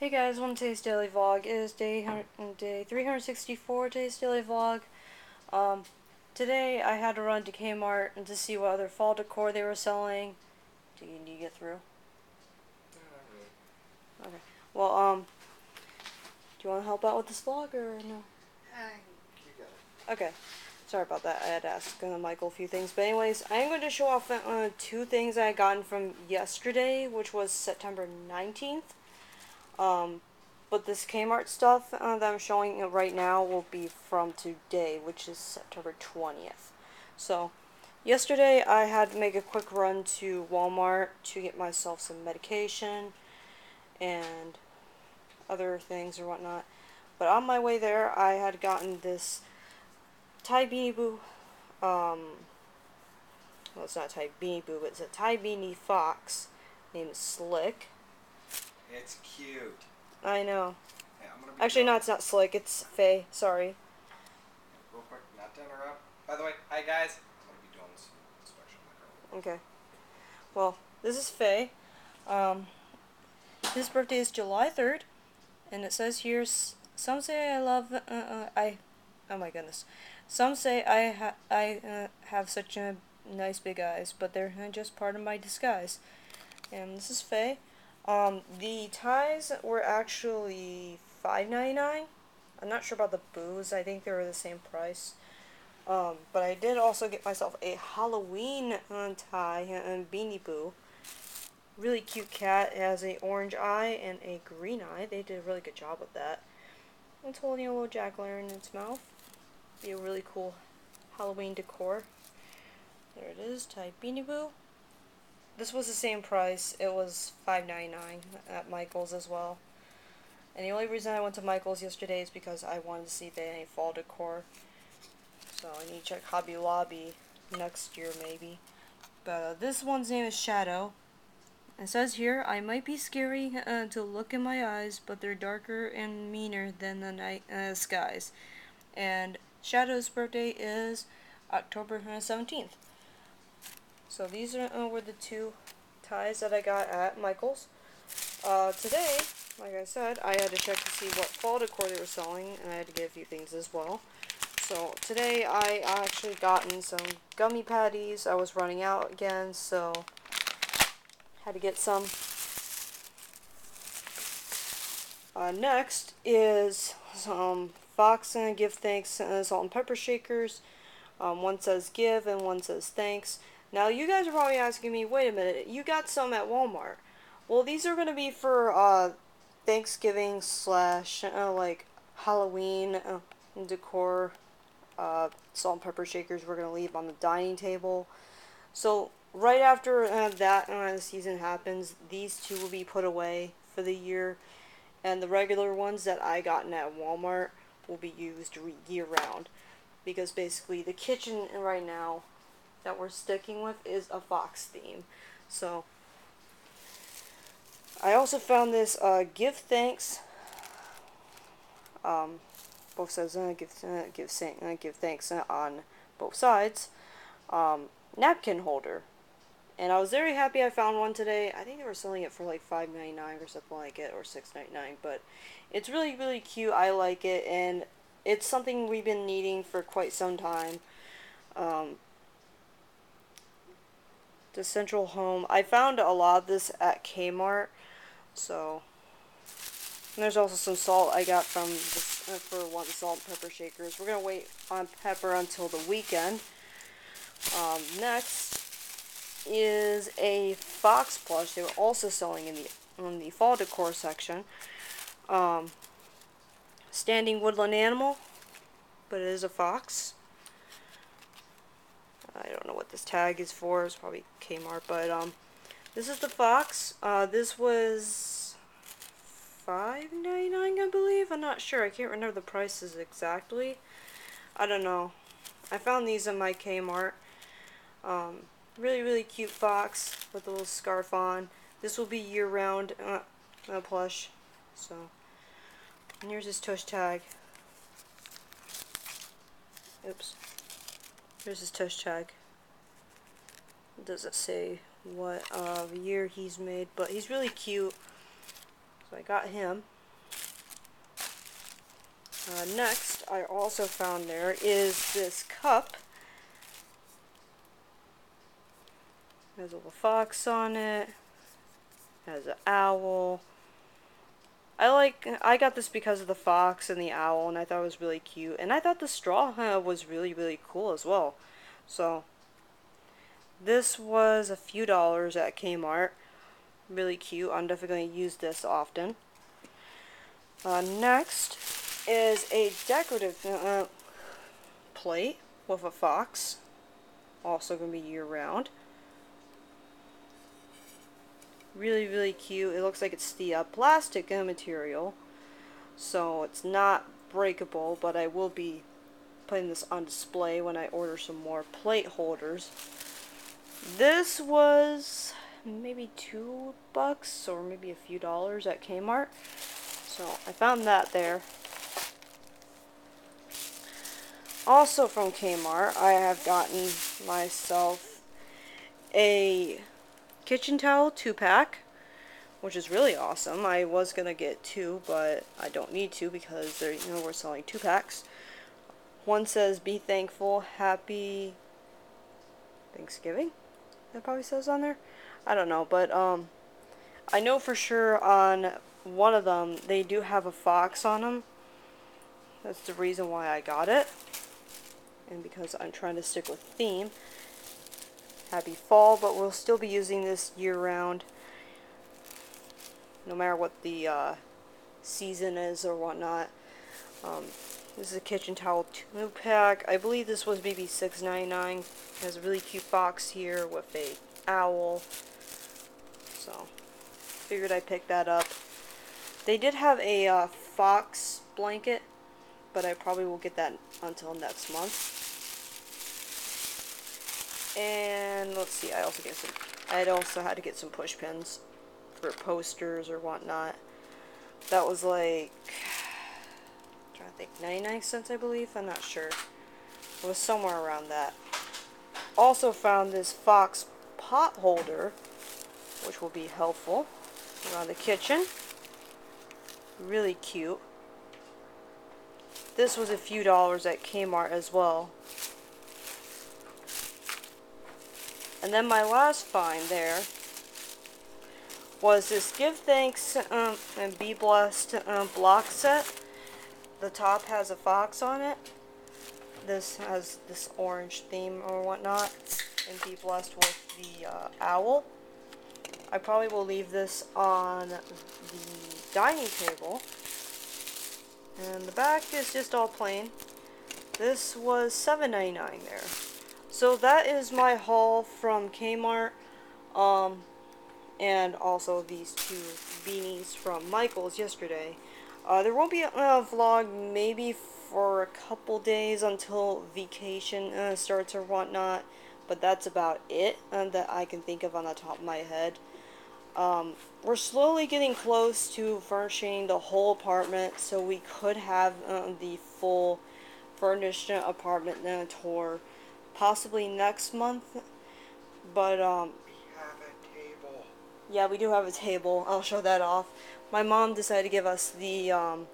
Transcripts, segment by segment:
Hey guys, one today's daily vlog is day day 364 today's daily vlog. Um, today I had to run to Kmart and to see what other fall decor they were selling. Do you need to get through? Okay. Well, um, do you want to help out with this vlog or no? Okay. Sorry about that. I had to ask uh, Michael a few things. But anyways, I am going to show off uh, two things I gotten from yesterday, which was September 19th. Um, but this Kmart stuff uh, that I'm showing right now will be from today, which is September 20th. So, yesterday I had to make a quick run to Walmart to get myself some medication and other things or whatnot. But on my way there, I had gotten this Ty Beanie Boo, um, well it's not Ty Beanie Boo, but it's a Ty Beanie Fox named Slick. It's cute. I know. Yeah, Actually, no, it's not Slick. It's Faye. Sorry. Real quick, not to interrupt. By the way, hi guys. I'm gonna be doing this inspection Okay. Well, this is Faye. Um, his birthday is July 3rd, and it says here, some say I love, uh, uh, I, oh my goodness. Some say I, ha I uh, have such a nice big eyes, but they're just part of my disguise. And this is Faye. Um, the ties were actually $5.99. I'm not sure about the boos. I think they were the same price. Um, but I did also get myself a Halloween Ty and Beanie Boo. Really cute cat. It has a orange eye and a green eye. They did a really good job with that. It's holding a little jack-o'-lantern in its mouth. Be a really cool Halloween decor. There it is, Ty Beanie Boo. This was the same price. It was $5.99 at Michael's as well. And the only reason I went to Michael's yesterday is because I wanted to see if they had any fall decor. So I need to check Hobby Lobby next year maybe. But uh, this one's name is Shadow. It says here, I might be scary uh, to look in my eyes, but they're darker and meaner than the night uh, skies. And Shadow's birthday is October 17th. So these are, uh, were the two ties that I got at Michael's. Uh, today, like I said, I had to check to see what fall decor they were selling, and I had to get a few things as well. So today I actually gotten some gummy patties. I was running out again, so had to get some. Uh, next is some Fox and Give Thanks and Salt and Pepper Shakers. Um, one says give and one says thanks. Now, you guys are probably asking me, wait a minute, you got some at Walmart. Well, these are going to be for uh, Thanksgiving slash, uh, like, Halloween uh, decor. Uh, salt and pepper shakers we're going to leave on the dining table. So, right after uh, that uh, the season happens, these two will be put away for the year. And the regular ones that I gotten at Walmart will be used year round. Because basically, the kitchen right now that we're sticking with is a fox theme. So, I also found this uh, Give Thanks. Um, both says uh, give uh, give uh, give thanks uh, on both sides. Um, napkin holder, and I was very happy I found one today. I think they were selling it for like five ninety nine or something like it, or six ninety nine. But it's really really cute. I like it, and it's something we've been needing for quite some time. Um, the Essential Home. I found a lot of this at Kmart, so. And there's also some salt I got from this, uh, for one salt and pepper shakers. We're gonna wait on pepper until the weekend. Um, next is a fox plush. They were also selling in the in the fall decor section. Um, standing woodland animal, but it is a fox. I don't know what this tag is for. It's probably Kmart, but um, this is the Fox. Uh, this was five ninety nine, I believe. I'm not sure. I can't remember the prices exactly. I don't know. I found these in my Kmart. Um, really, really cute fox with a little scarf on. This will be year-round uh, plush. So, and here's his tush tag. Oops. Here's his tush tag. It doesn't say what uh, year he's made, but he's really cute. So I got him. Uh, next, I also found there is this cup. Has a little fox on it. Has an owl. I like. I got this because of the fox and the owl, and I thought it was really cute. And I thought the straw uh, was really, really cool as well. So, this was a few dollars at Kmart. Really cute. I'm definitely going to use this often. Uh, next is a decorative uh, plate with a fox. Also going to be year round. Really, really cute. It looks like it's the uh, plastic uh, material. So it's not breakable, but I will be putting this on display when I order some more plate holders. This was maybe two bucks or maybe a few dollars at Kmart. So I found that there. Also from Kmart, I have gotten myself a kitchen towel two pack, which is really awesome. I was gonna get two, but I don't need to because they're you know we're selling two packs. One says "Be thankful, happy Thanksgiving." That probably says on there. I don't know, but um, I know for sure on one of them they do have a fox on them. That's the reason why I got it and because I'm trying to stick with theme. Happy fall, but we'll still be using this year-round, no matter what the uh, season is or whatnot. Um, this is a kitchen towel two pack. I believe this was maybe $6.99. Has a really cute box here with a owl. So, figured I'd pick that up. They did have a uh, fox blanket, but I probably will get that until next month. And let's see, I also get some. I'd also had to get some push pins for posters or whatnot. That was like, I'm trying to think, 99 cents, I believe. I'm not sure. It was somewhere around that. Also found this Fox pot holder, which will be helpful around the kitchen. Really cute. This was a few dollars at Kmart as well. And then my last find there was this Give Thanks um, and Be Blessed um, block set. The top has a fox on it. This has this orange theme or whatnot. And Be Blessed with the uh, owl. I probably will leave this on the dining table. And the back is just all plain. This was $7.99 there. So that is my haul from Kmart. Um, and also these two beanies from Michael's yesterday. Uh, there won't be a, a, vlog maybe for a couple days until vacation uh, starts or whatnot. But that's about it uh, that I can think of on the top of my head. Um, we're slowly getting close to furnishing the whole apartment so we could have uh, the full furnished apartment uh, tour possibly next month. But um we have a table. Yeah, we do have a table. I'll show that off. My mom decided to give us the um,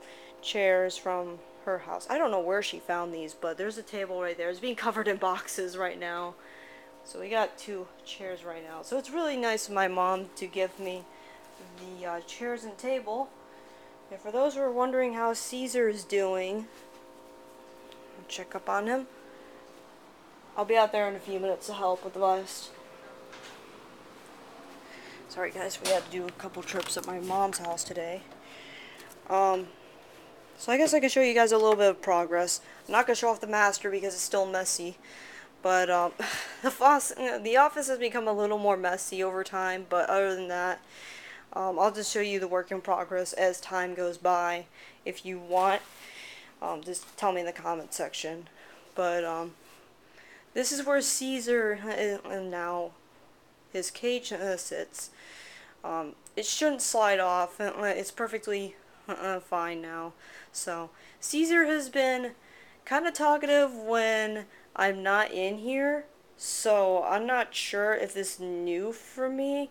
chairs from her house. I don't know where she found these, but there's a table right there. It's being covered in boxes right now. So we got two chairs right now. So it's really nice of my mom to give me the uh, chairs and table. And for those who are wondering how Caesar is doing, check up on him. I'll be out there in a few minutes to help with the list. Sorry guys, we had to do a couple trips at my mom's house today. Um, so I guess I can show you guys a little bit of progress. I'm not going to show off the master because it's still messy. But um, the, the office has become a little more messy over time. But other than that, um, I'll just show you the work in progress as time goes by. If you want, um, just tell me in the comment section. But um, this is where Caesar uh, and now his cage uh, sits. Um, it shouldn't slide off. Uh, it's perfectly fine now. So Caesar has been kind of talkative when I'm not in here. So I'm not sure if this is new for me.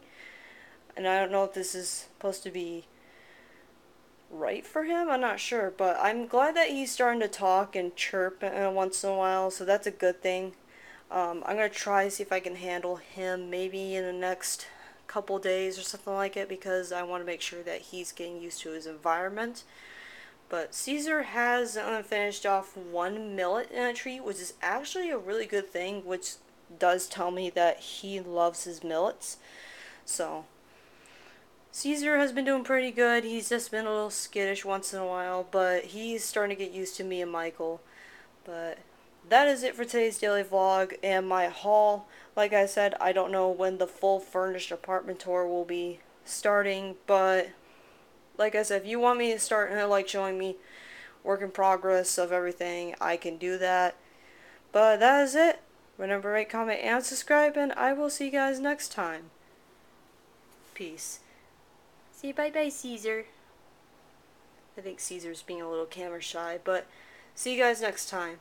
And I don't know if this is supposed to be right for him. I'm not sure, but I'm glad that he's starting to talk and chirp once in a while, so that's a good thing. Um, I'm gonna try to see if I can handle him maybe in the next couple days or something like it because I want to make sure that he's getting used to his environment. But Caesar has finished off one millet in a tree, which is actually a really good thing, which does tell me that he loves his millets. So Caesar has been doing pretty good. He's just been a little skittish once in a while, but he's starting to get used to me and Michael. But that is it for today's daily vlog and my haul. Like I said, I don't know when the full furnished apartment tour will be starting, but like I said, if you want me to start uh, like showing me work in progress of everything, I can do that. But that is it. Remember, rate, comment, and subscribe, and I will see you guys next time. Peace. Say bye-bye, Caesar. I think Caesar's being a little camera shy, but see you guys next time.